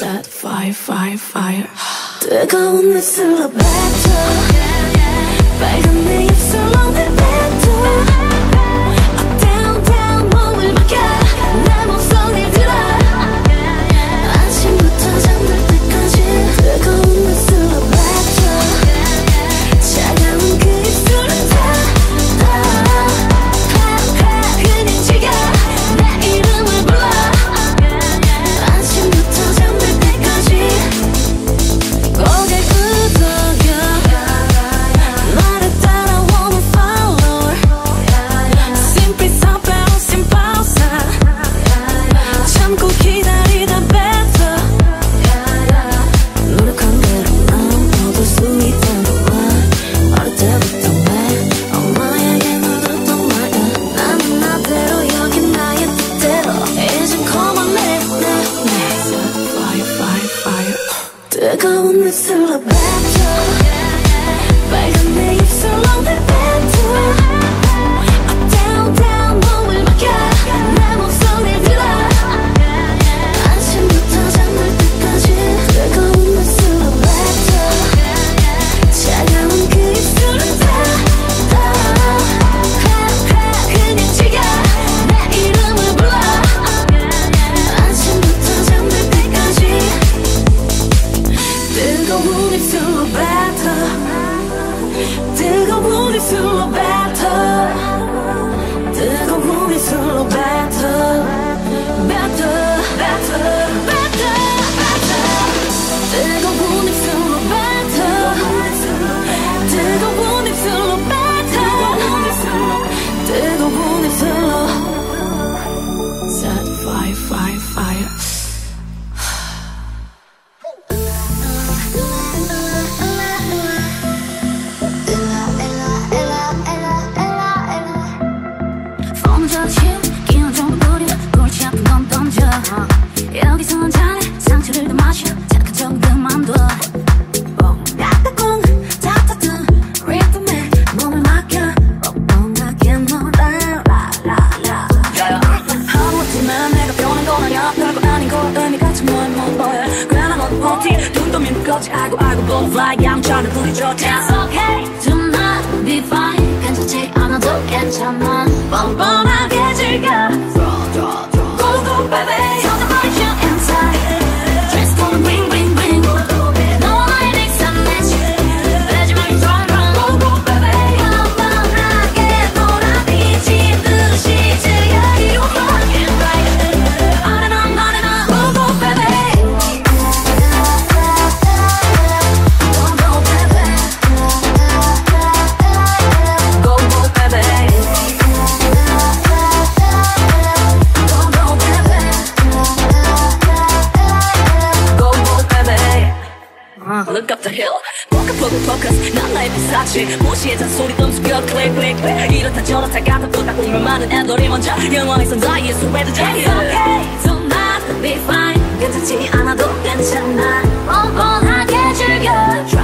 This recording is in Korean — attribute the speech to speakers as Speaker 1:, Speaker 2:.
Speaker 1: set fire, fire, fire. 뜨거운 내 슬로 뱉어 빨간 내 입술로 뜨거운 입술로 빠져 빨간 내 입술로
Speaker 2: 내 거지 알고 알고 blow fly 양처럼 부리죠 That's okay tonight be fine 간지치 않아도 괜찮아 뻔뻔하게 즐겨 uh. Look up the hill Poker poker focus 난 나의 피사체 무시해 잔소리 덤수겨 click click click 이렇다 저렇다 가다보다 꿈을 많은 애들이 먼저 영화에선 나의 수레드 take it okay Don't mind be fine 괜찮지 않아도 괜찮아 뻔뻔하게 즐겨